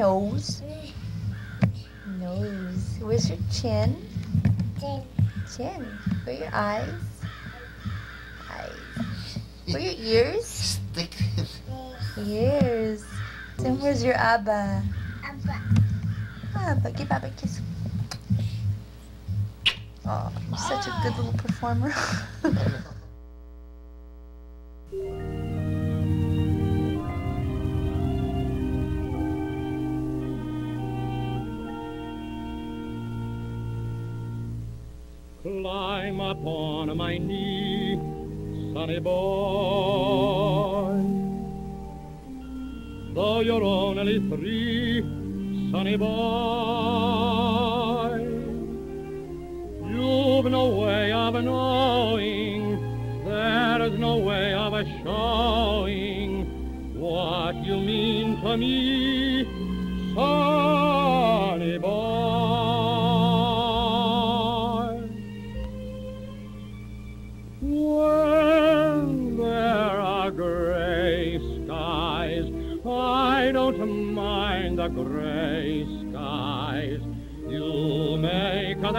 Where's your nose? Nose. Where's your chin? Chin. Where are your eyes? Eyes. Where are your ears? Stick. Ears. And where's your Abba? Abba. Give Abba a kiss. Oh, you're such a good little performer. Climb upon my knee, sonny boy. Though you're only three, sonny boy, you've no way of knowing, there's no way of showing what you mean to me, sonny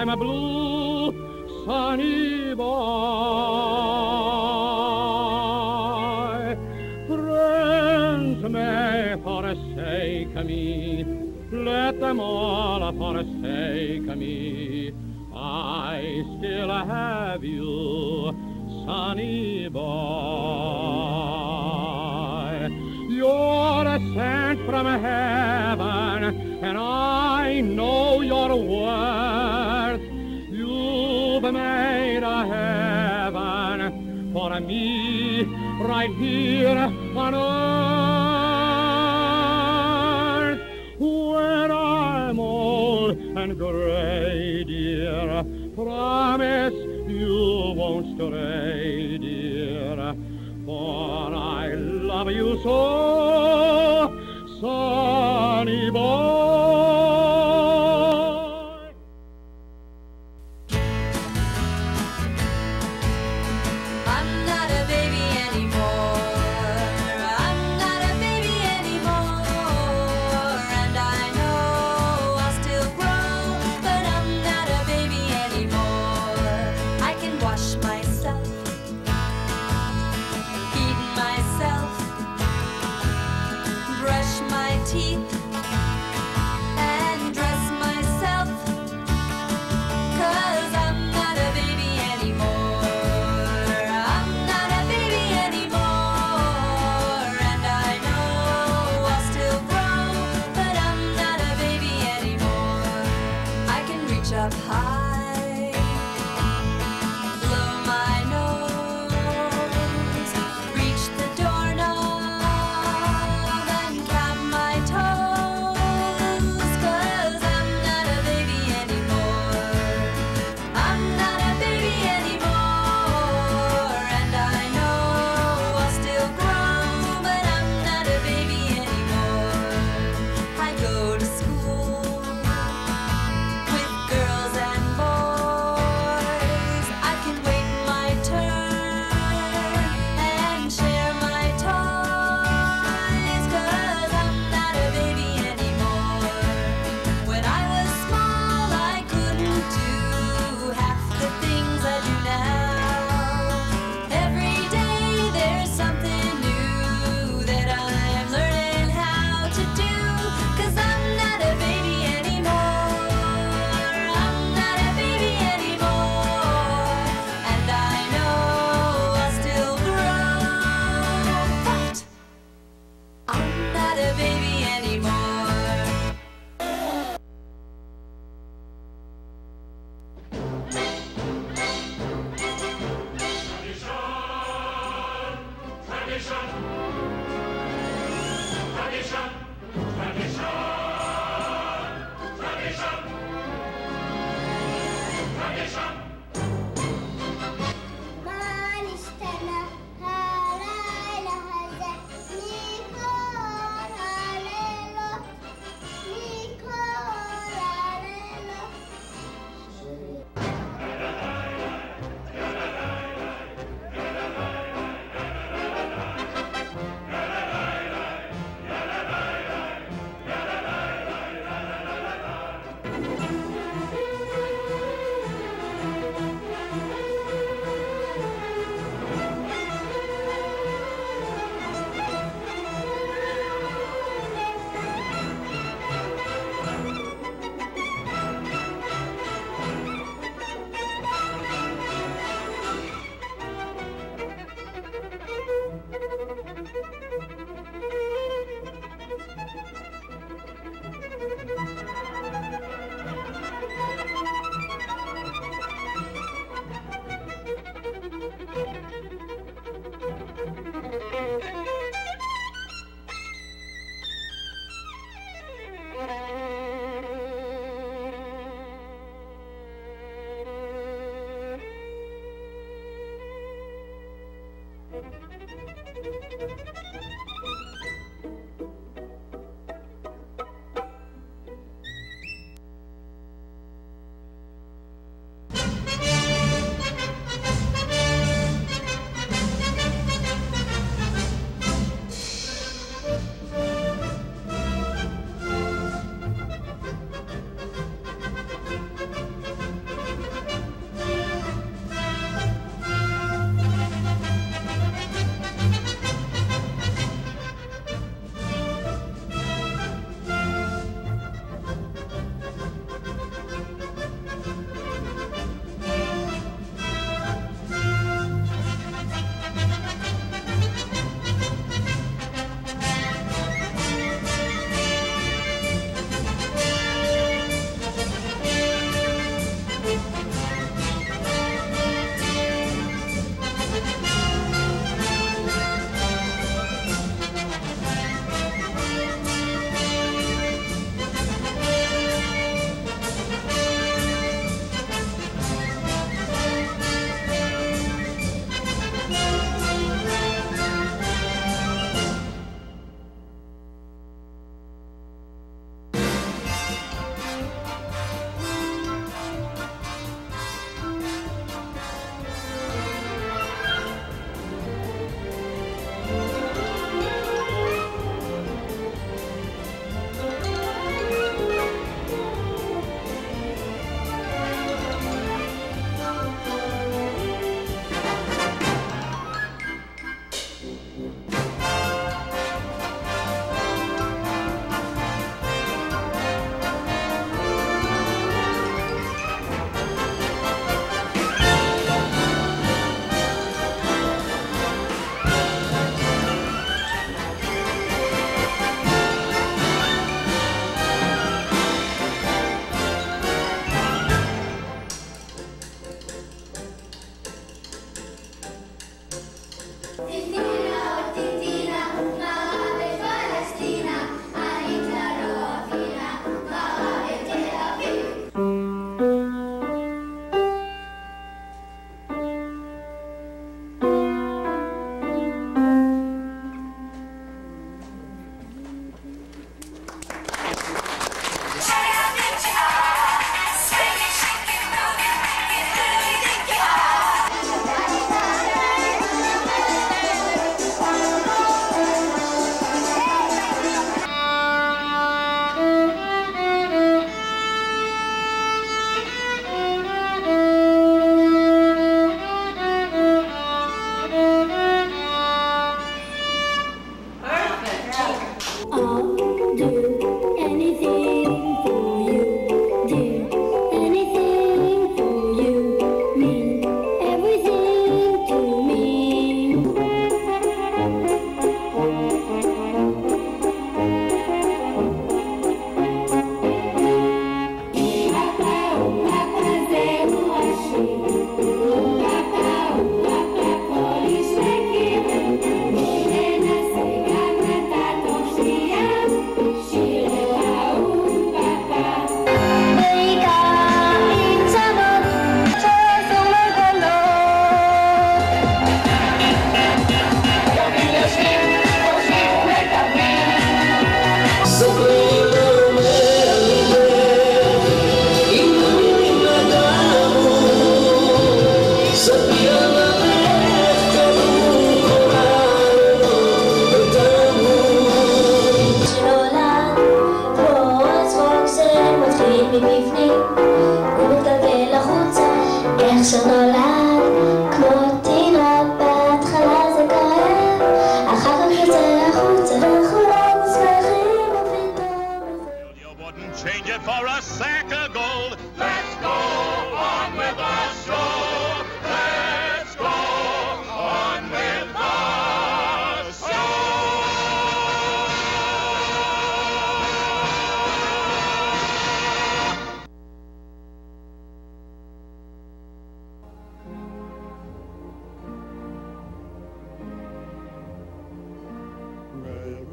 them a blue, sonny boy. Friends may forsake me, let them all forsake me. I still have you, sonny boy. Me right here on earth. When I'm old and gray, dear, promise you won't stray, dear. For I love you so, teeth,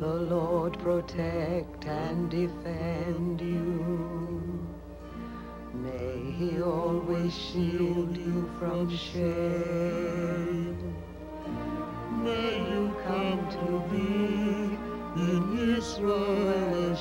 the Lord protect and defend you. May he always shield you from shame. May you come to be in Israel a